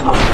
Oh.